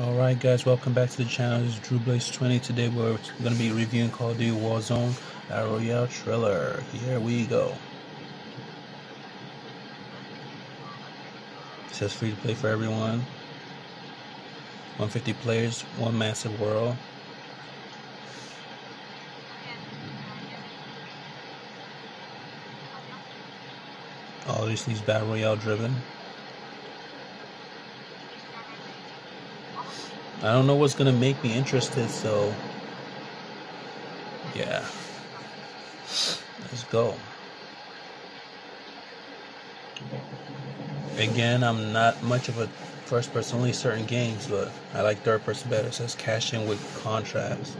Alright guys, welcome back to the channel. This is Drew Blaze 20. Today we're going to be reviewing Call of Duty Warzone Battle Royale Trailer. Here we go. It says free to play for everyone. 150 players, one massive world. All Obviously, it's Battle Royale driven. I don't know what's gonna make me interested, so yeah. Let's go. Again, I'm not much of a first person, only certain games, but I like third person better. It says cash in with contrast.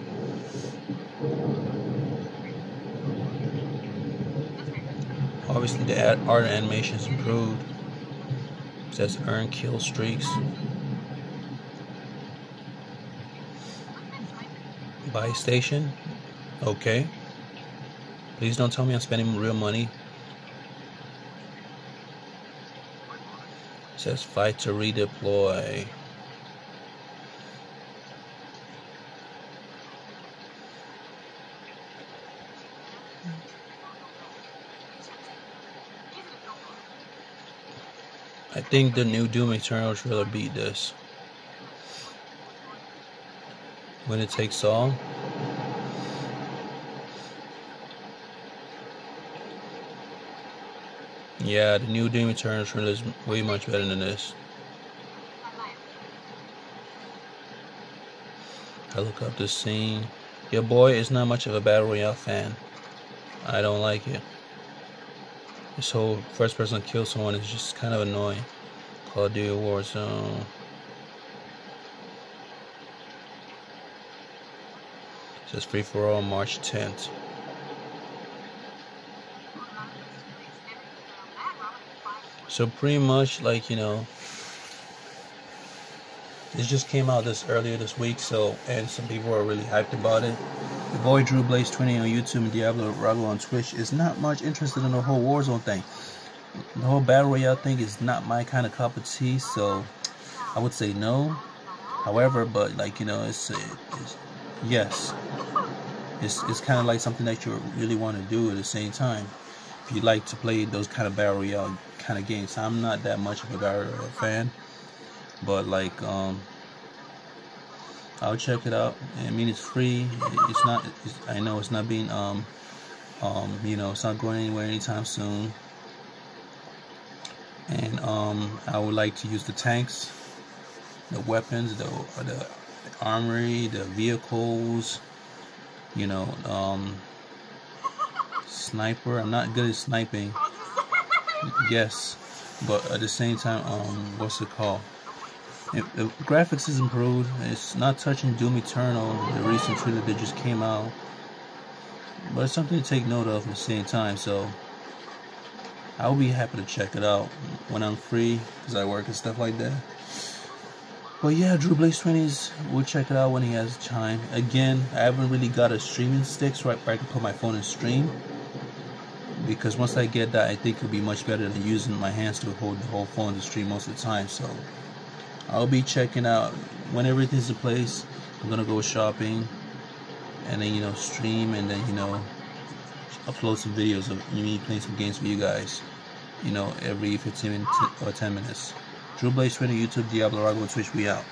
Obviously, the art and animation is improved. It says earn kill streaks. Buy station. Okay. Please don't tell me I'm spending real money. It says fight to redeploy. I think the new Doom Eternal trailer beat this. When it takes all. Yeah, the new Doom Eternal trailer is way much better than this. I look up this scene. Your boy is not much of a Battle Royale fan. I don't like it. This whole first person kill someone is just kind of annoying. Call of Duty Warzone. Says free for all March 10th. So pretty much like, you know, this just came out this earlier this week, so and some people are really hyped about it. The boy Drew Blaze 20 on YouTube and Diablo Rago on Twitch is not much interested in the whole Warzone thing. The whole Battle Royale thing is not my kind of cup of tea, so I would say no. However, but like you know, it's, it's yes, it's it's kind of like something that you really want to do at the same time. If you like to play those kind of battle royale kind of games, I'm not that much of a battle fan, but like um, I'll check it out. I mean, it's free. It's not. It's, I know it's not being um um you know it's not going anywhere anytime soon. And um, I would like to use the tanks, the weapons, the the armory, the vehicles you know, um, sniper. I'm not good at sniping. Yes, but at the same time, um, what's it called? It, the graphics is improved. It's not touching Doom Eternal, the recent trailer that just came out. But it's something to take note of at the same time. So I'll be happy to check it out when I'm free because I work and stuff like that. But yeah, Drew Blaze 20s, we'll check it out when he has time. Again, I haven't really got a streaming stick so I can put my phone and stream. Because once I get that, I think it'll be much better than using my hands to hold the whole phone to stream most of the time. So I'll be checking out when everything's in place. I'm gonna go shopping and then you know stream and then you know upload some videos of me playing some games for you guys. You know every 15 or 10 minutes. Drew Blaze 20, YouTube, Diablo Rago, Twitch, we out.